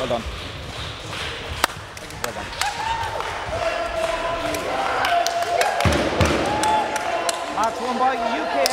Well done. Well done. Mark won by UK